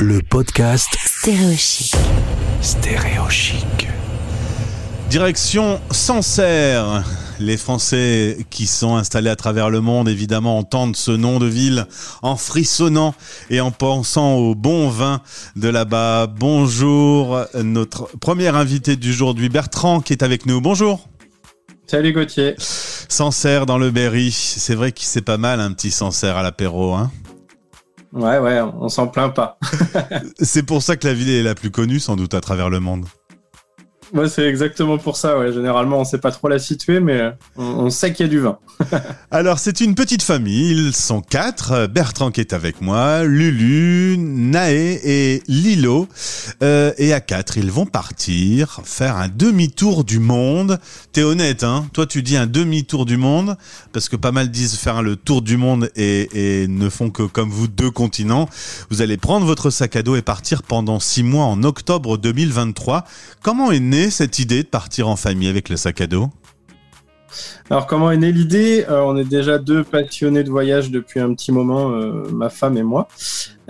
le podcast Stéréochic. Stéréochic. Direction Sancerre. Les Français qui sont installés à travers le monde, évidemment, entendent ce nom de ville en frissonnant et en pensant au bon vin de là-bas. Bonjour, notre premier invité du jour, Bertrand, qui est avec nous. Bonjour. Salut Gauthier. Sancerre dans le Berry. C'est vrai que c'est pas mal un petit Sancerre à l'apéro, hein Ouais, ouais, on s'en plaint pas. c'est pour ça que la ville est la plus connue, sans doute, à travers le monde. Ouais, c'est exactement pour ça. Généralement, on sait pas trop la situer, mais euh, on, sait qu'il y a du vin. Alors, c'est une petite famille. Ils sont quatre. Bertrand qui est avec moi, Lulu, Naé et Lilo. Euh, et à quatre, ils vont partir faire un demi-tour du monde. T'es honnête, hein Toi, tu dis un demi-tour du monde parce que pas mal disent faire le tour du monde et, et ne font que comme vous deux continents. Vous allez prendre votre sac à dos et partir pendant six mois en octobre 2023. Comment est né cette idée de partir en famille avec le sac à dos? Alors comment est née l'idée? Euh, On est déjà deux passionnés de voyage depuis un petit moment, euh, ma femme et moi.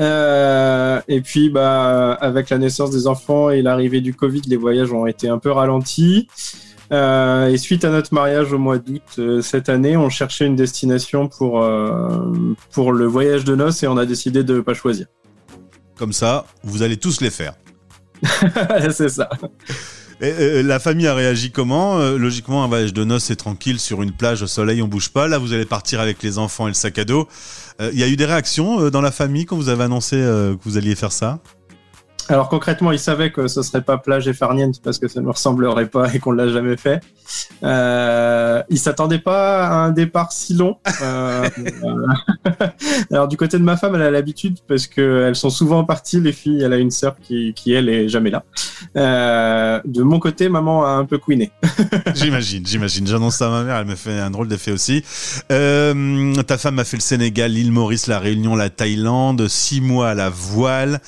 Euh, et puis bah avec la naissance des enfants et l'arrivée du Covid, les voyages ont été un peu ralentis. et suite à notre mariage au mois d'août cette année, on cherchait une destination pour pour le voyage de noces et on a décidé de ne pas choisir. Comme ça, vous allez tous les faire. c'est ça. Et, la famille a réagi comment euh, Logiquement, un voyage de noces, c'est tranquille sur une plage au soleil, on bouge pas. Là, vous allez partir avec les enfants et le sac à dos. Euh, il y a eu des réactions euh, dans la famille quand vous avez annoncé que vous alliez faire ça? Alors concrètement, il savait que ce serait pas plage et farniente parce que ça ne ressemblerait pas et qu'on l'a jamais fait. Euh, il s'attendait pas à un départ si long. Euh, alors du côté de ma femme, elle a l'habitude parce que elles sont souvent parties les filles. Elle a une sœur qui, qui elle est jamais là. Euh, de mon côté, maman a un peu couiné. j'imagine, j'imagine. J'annonce à ma mère, elle me fait un drôle d'effet aussi. Euh, ta femme a fait le Sénégal, l'île Maurice, la Réunion, la Thaïlande, six mois à la voile.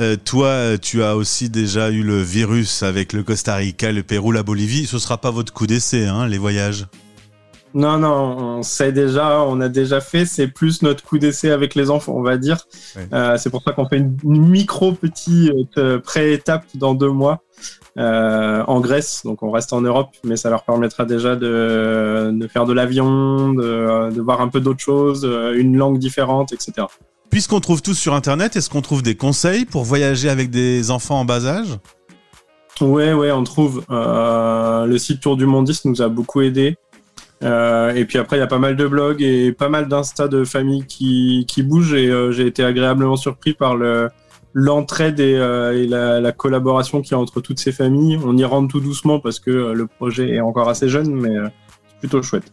Euh, toi euh, tu as aussi déjà eu le virus avec le Costa Rica, le Pérou, la Bolivie. Ce sera pas votre coup d'essai, hein, les voyages non, non, on sait déjà, on a déjà fait. C'est plus notre coup d'essai avec les enfants, on va dire. Euh, c'est pour ça qu'on fait une, micro petite euh, pré-étape dans deux mois en Grèce. Donc on reste en Europe, mais ça leur permettra déjà de, faire de l'avion, de, de, voir un peu d'autres choses, une langue différente, etc. Puisqu'on trouve tout sur Internet, est-ce qu'on trouve des conseils pour voyager avec des enfants en bas âge? Ouais, ouais, on trouve. Euh, le site Tour du Mondiste nous a beaucoup aidé. Euh, et puis après, il y a pas mal de blogs et pas mal d'insta de familles qui, bougent. Et euh, j'ai été agréablement surpris par le, l'entraide et, et la, la, collaboration qu'il y a entre toutes ces familles. On y rentre tout doucement parce que le projet est encore assez jeune, mais plutôt chouette.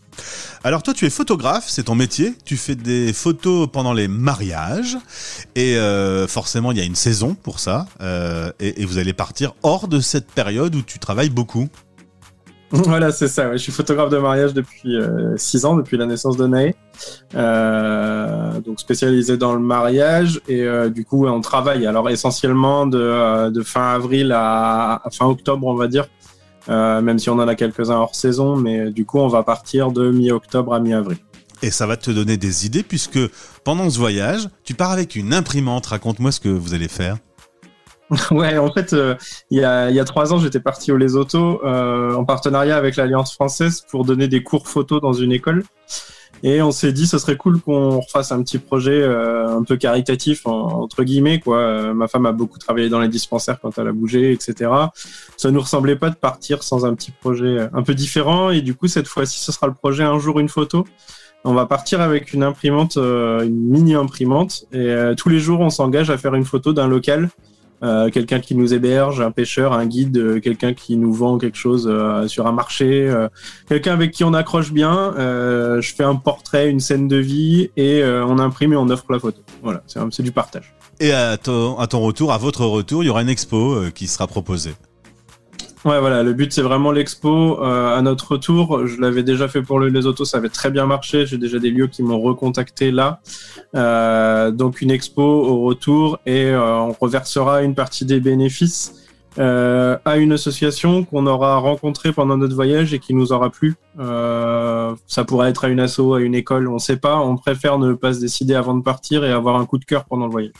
Alors toi, tu es photographe, c'est ton métier. Tu fais des photos pendant les mariages et euh, forcément, il y a une saison pour ça. Euh, et, vous allez partir hors de cette période où tu travailles beaucoup. Voilà, c'est ça. Je suis photographe de mariage depuis 6 euh, ans, depuis la naissance de Naé. donc spécialisé dans le mariage et du coup on travaille alors essentiellement de, fin avril à, fin octobre on va dire euh, même si on en a quelques-uns hors saison, mais du coup, on va partir de mi-octobre à mi-avril. Et ça va te donner des idées puisque pendant ce voyage, tu pars avec une imprimante. Raconte-moi ce que vous allez faire. ouais, en fait, euh, il, y a, y, a, trois ans, j'étais parti au Les Autos euh, en partenariat avec l'Alliance française pour donner des cours photo dans une école. Et on s'est dit, ce serait cool qu'on refasse un petit projet euh, un peu caritatif, entre guillemets. Quoi. Euh, ma femme a beaucoup travaillé dans les dispensaires quand elle a bougé, etc. Ça nous ressemblait pas de partir sans un petit projet un peu différent. Et du coup, cette fois-ci, ce sera le projet Un jour, une photo. On va partir avec une imprimante, euh, une mini imprimante. Et tous les jours, on s'engage à faire une photo d'un local euh, quelqu'un qui nous héberge, un pêcheur, un guide, euh, quelqu'un qui nous vend quelque chose euh, sur un marché, quelqu'un avec qui on accroche bien. je fais un portrait, une scène de vie et on imprime et on offre la photo. Voilà, c'est du partage. Et à ton, à ton retour, à votre retour, il y aura une expo qui sera proposée. Ouais, voilà, le but c'est vraiment l'expo. Euh, à notre retour, je l'avais déjà fait pour le, les autos, ça avait très bien marché. J'ai déjà des lieux qui m'ont recontacté là. Euh, donc une expo au retour et euh, on reversera une partie des bénéfices euh, à une association qu'on aura rencontrée pendant notre voyage et qui nous aura plu. Euh, ça pourrait être à une asso, à une école, on ne sait pas. On préfère ne pas se décider avant de partir et avoir un coup de cœur pendant le voyage.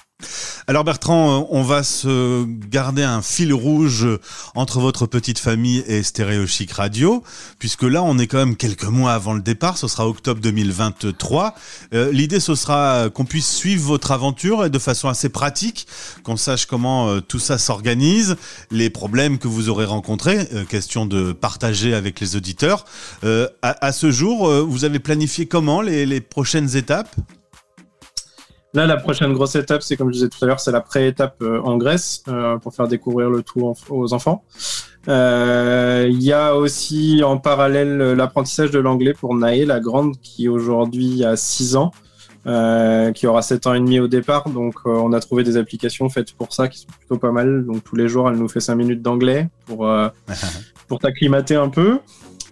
Alors Bertrand, euh, on va se garder un fil rouge entre votre petite famille et Stéréo Chic Radio, puisque là on est quand même quelques mois avant le départ, ce sera octobre 2023. Euh, L'idée ce sera qu'on puisse suivre votre aventure et de façon assez pratique, qu'on sache comment tout ça s'organise, les problèmes que vous aurez rencontrés, euh, question de partager avec les auditeurs. Euh, à, ce jour, euh, vous avez planifié comment les, prochaines étapes? Là, la prochaine grosse étape, c'est comme je disais tout à l'heure, c'est la pré-étape en Grèce pour faire découvrir le tout aux enfants. Il y a aussi en parallèle l'apprentissage de l'anglais pour Naé, la grande, qui aujourd'hui a 6 ans, euh, qui aura 7 ans et demi au départ. Donc, euh, on a trouvé des applications faites pour ça qui sont plutôt pas mal. Donc, tous les jours, elle nous fait 5 minutes d'anglais pour, euh, pour t'acclimater un peu.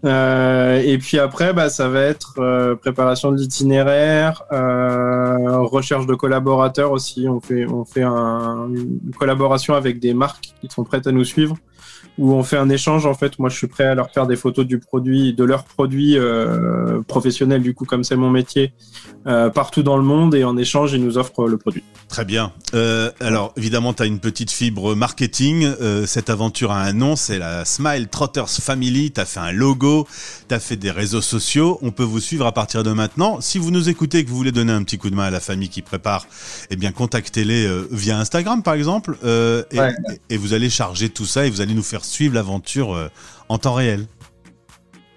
Euh, et puis après, bah, ça va être euh, préparation de l'itinéraire, euh, recherche de collaborateurs aussi. On fait, on fait un, une collaboration avec des marques qui sont prêtes à nous suivre, où on fait un échange. En fait, moi, je suis prêt à leur faire des photos du produit, de leurs produits professionnels, du coup, comme c'est mon métier, partout dans le monde. Et en échange, ils nous offrent le produit. Très bien. Alors, évidemment, tu as une petite fibre marketing. Cette aventure a un nom, c'est la Smile Trotters Family. Tu as fait un logo, tu as fait des réseaux sociaux. On peut vous suivre à partir de maintenant. Si vous nous écoutez et que vous voulez donner un petit coup de main à la famille qui prépare, eh bien, contactez-les euh, via Instagram, par exemple. Euh, et, Ouais. et vous allez charger tout ça et vous allez nous faire suivre l'aventure euh, en temps réel.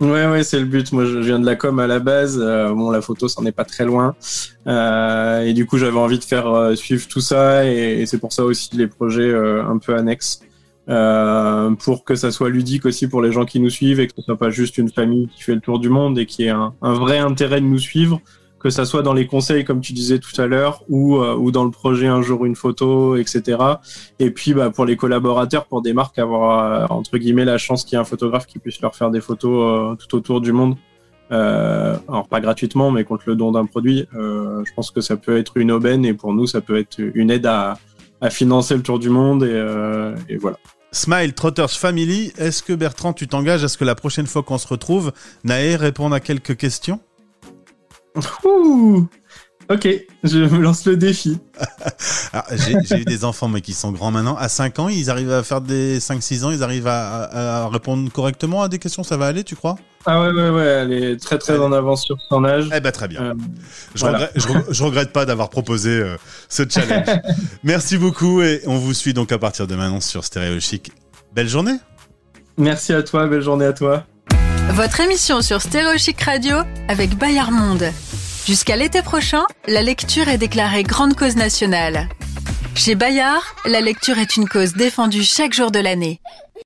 Ouais, ouais, c'est le but. Moi, je viens de la com à la base. Euh, bon, la photo, c'en est pas très loin. Euh, et du coup, j'avais envie de faire euh, suivre tout ça. Et, et c'est pour ça aussi les projets un peu annexes. Euh, pour que ça soit ludique aussi pour les gens qui nous suivent et que ce soit pas juste une famille qui fait le tour du monde et qui ait un, un vrai intérêt de nous suivre, que ça soit dans les conseils comme tu disais tout à l'heure ou, euh, ou dans le projet un jour une photo, etc. Et puis bah, pour les collaborateurs, pour des marques, avoir euh, entre guillemets la chance qu'il y ait un photographe qui puisse leur faire des photos euh, tout autour du monde. Euh, alors pas gratuitement, mais contre le don d'un produit. Je pense que ça peut être une aubaine et pour nous, ça peut être une aide à, à financer le tour du monde et, euh, et voilà. Smile Trotters Family, est-ce que Bertrand, tu t'engages à ce que la prochaine fois qu'on se retrouve, Naé réponde à quelques questions? Ouh ok, je me lance le défi. Ah, J'ai eu des enfants mais qui sont grands maintenant. À 5 ans, ils arrivent à faire des 5-6 ans, ils arrivent à, à- à répondre correctement à des questions, ça va aller, tu crois? Ah ouais, ouais, ouais, elle est très très en avance sur son âge. Eh ben très bien. Euh, Je, voilà. regrette, je, re- je regrette pas d'avoir proposé euh, ce challenge. Merci beaucoup et on vous suit donc à partir de maintenant sur Stéréo Chic. Belle journée merci à toi, belle journée à toi. Votre émission sur Stéréo Chic Radio avec Bayard Monde. Jusqu'à l'été prochain, la lecture est déclarée grande cause nationale. Chez Bayard, la lecture est une cause défendue chaque jour de l'année.